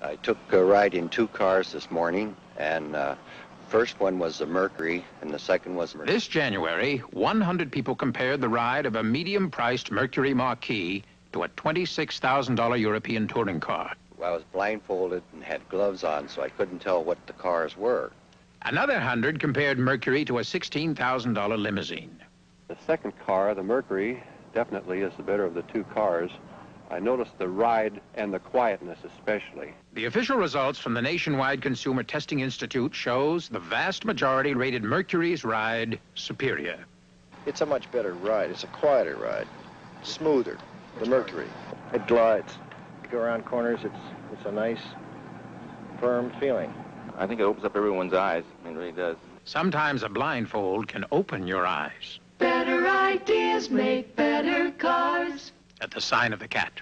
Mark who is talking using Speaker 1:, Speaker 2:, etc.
Speaker 1: I took a ride in two cars this morning, and uh, first one was the Mercury, and the second was Mercury.
Speaker 2: This January, 100 people compared the ride of a medium-priced Mercury Marquis to a $26,000 European touring car.
Speaker 1: I was blindfolded and had gloves on, so I couldn't tell what the cars were.
Speaker 2: Another 100 compared Mercury to a $16,000 limousine.
Speaker 3: The second car, the Mercury, definitely is the better of the two cars. I noticed the ride and the quietness especially.
Speaker 2: The official results from the Nationwide Consumer Testing Institute shows the vast majority rated Mercury's ride superior.
Speaker 4: It's a much better ride. It's a quieter ride, smoother. The Mercury. It glides. You go around corners. It's it's a nice, firm feeling.
Speaker 5: I think it opens up everyone's eyes. It really does.
Speaker 2: Sometimes a blindfold can open your eyes.
Speaker 6: Better ideas make better cars.
Speaker 2: At the sign of the cat.